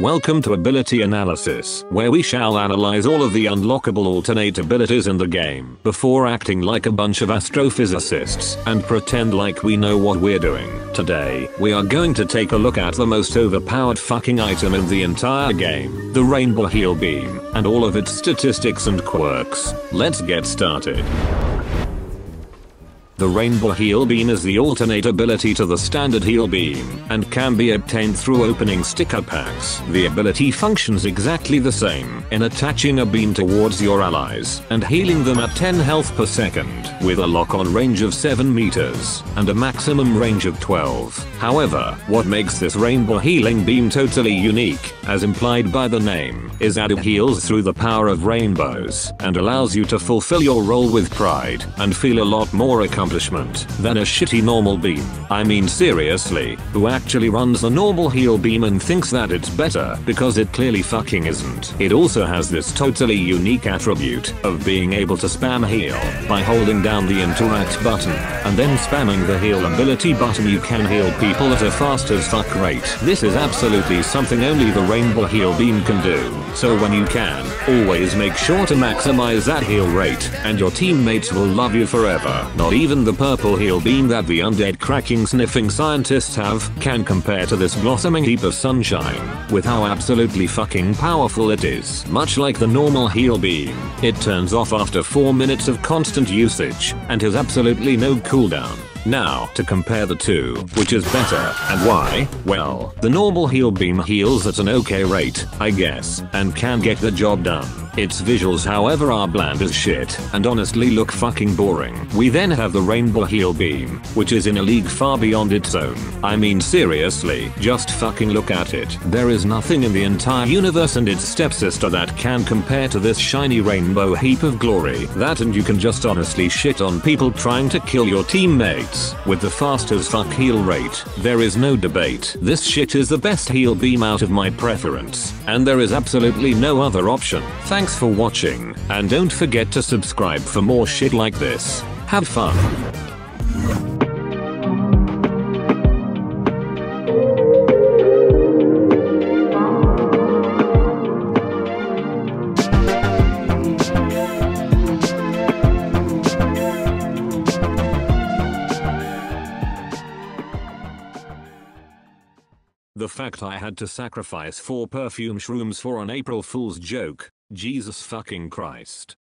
Welcome to Ability Analysis, where we shall analyze all of the unlockable alternate abilities in the game before acting like a bunch of astrophysicists and pretend like we know what we're doing. Today, we are going to take a look at the most overpowered fucking item in the entire game, the Rainbow Heal Beam, and all of its statistics and quirks. Let's get started. The Rainbow Heal Beam is the alternate ability to the standard Heal Beam, and can be obtained through opening sticker packs. The ability functions exactly the same in attaching a beam towards your allies and healing them at 10 health per second, with a lock-on range of 7 meters and a maximum range of 12. However, what makes this Rainbow Healing Beam totally unique, as implied by the name, is that it heals through the power of rainbows and allows you to fulfill your role with pride and feel a lot more accomplishment than a shitty normal beam. I mean seriously, who actually runs the normal heal beam and thinks that it's better because it clearly fucking isn't. It also has this totally unique attribute of being able to spam heal by holding down the interact button and then spamming the heal ability button you can heal people at a fast as fuck rate. This is absolutely something only the rainbow heal beam can do. So when you can, always make sure to maximize that heal rate and your teammates will love you forever. Not even the purple heal beam that the undead cracking sniffing scientists have can compare to this blossoming heap of sunshine with how absolutely fucking powerful it is. Much like the normal heal beam, it turns off after 4 minutes of constant usage and has absolutely no cooldown. Now, to compare the two, which is better, and why? Well, the normal heal beam heals at an okay rate, I guess, and can get the job done. Its visuals however are bland as shit, and honestly look fucking boring. We then have the Rainbow Heal Beam, which is in a league far beyond its own. I mean seriously, just fucking look at it. There is nothing in the entire universe and its stepsister that can compare to this shiny rainbow heap of glory. That and you can just honestly shit on people trying to kill your with the fast as fuck heal rate, there is no debate. This shit is the best heal beam out of my preference, and there is absolutely no other option. Thanks for watching, and don't forget to subscribe for more shit like this. Have fun. The fact I had to sacrifice four perfume shrooms for an April Fool's joke, Jesus fucking Christ.